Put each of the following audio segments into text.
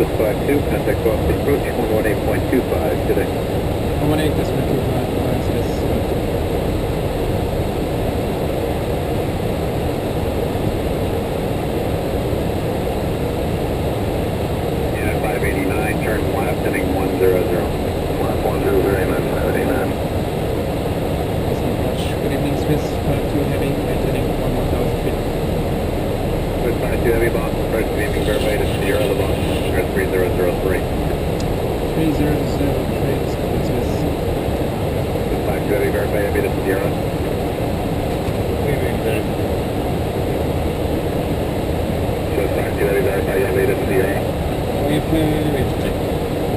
652, contact off the approach 118.25 today. 118 decimal 25 Swiss. Uh, Yeah, 589, turn left, heading 100. Left 100, 589. Decimal approach. Good evening, Swiss. 52 heavy, maintaining 1000 feet. Swiss 52 heavy Boston, approach beaming Verify to Sierra, the Boston, Sierra 3003. 3003 Swiss. Swiss 52 heavy Verify heavy to Sierra. Swiss 52 heavy Verify heavy to Sierra. Wait, wait, wait, wait, check.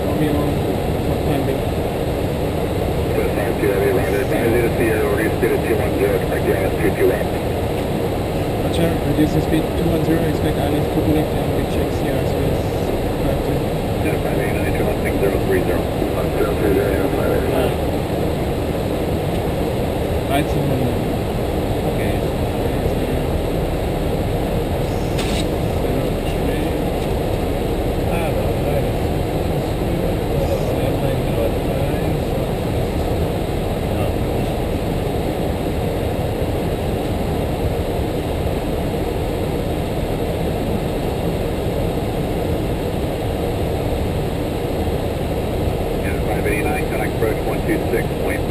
Romeo, for time being. Swiss 52 heavy rider, advise you to Sierra, reduce speed at 210, expect the ILS 22 left. Roger, reducing speed 210, expect island to left and we check Sierra Swiss. 52. Yeah, 589, turn left, heading 030. 030, yeah, 589. Lights in the Okay. Yeah, 589, connect approach 126.5.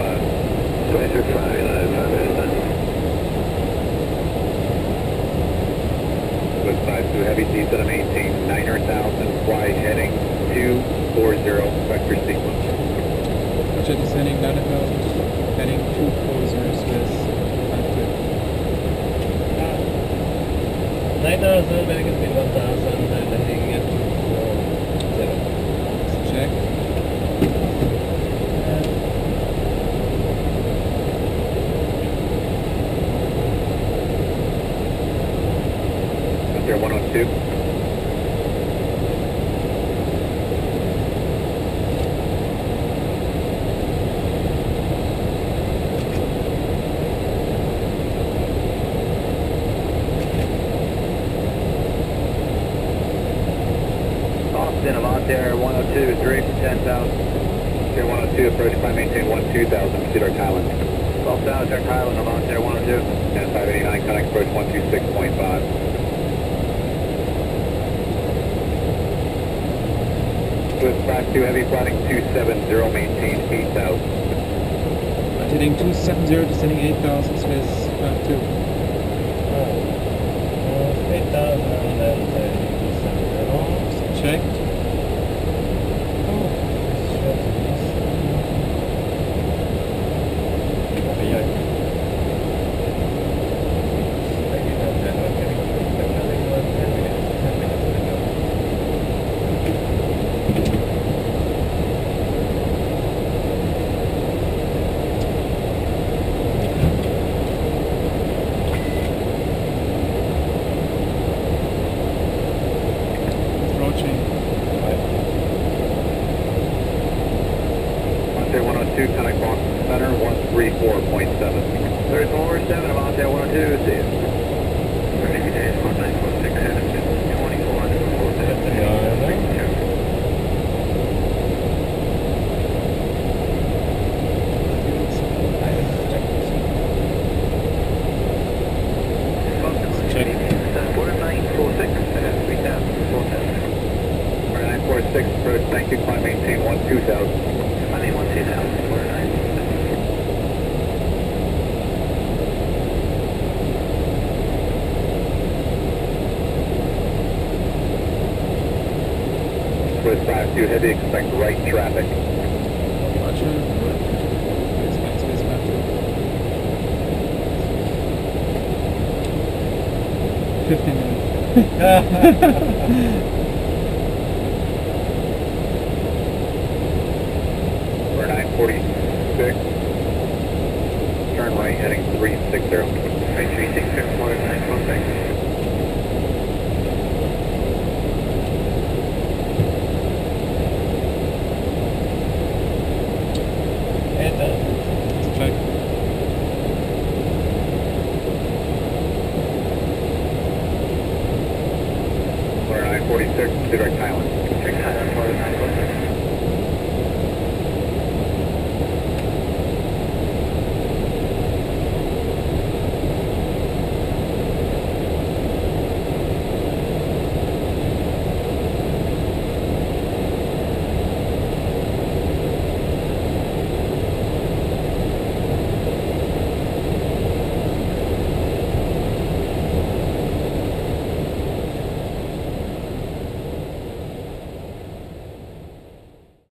Pleasure 589, 589. With 52 heavy seats that maintain 900,000, fly heading 240, vector sequence. Roger, descending 9000, heading 240 Swiss. 52. 9,000, American speed 1,000, and landing at 240. Check. 102. Austin, Avante 102, 3 for 10,000. Air 102, approach climb, maintain 12,000, proceed Arc Island. 12,000, Arc Island, Avante 102. And 589, connect approach 126.5. Southwest two, Heavy, planning 270, maintain 8,000. Maintaining 270, descending 8,000, Swiss 52. Oh. 8,000, 8,000, 8,000, uh, 8,000, 8,000, two kind of Swiss 52 heavy, expect right traffic. Roger. Expect Swiss 52. 15 minutes. For 946. Turn right heading 360. Right 360, direct pilot.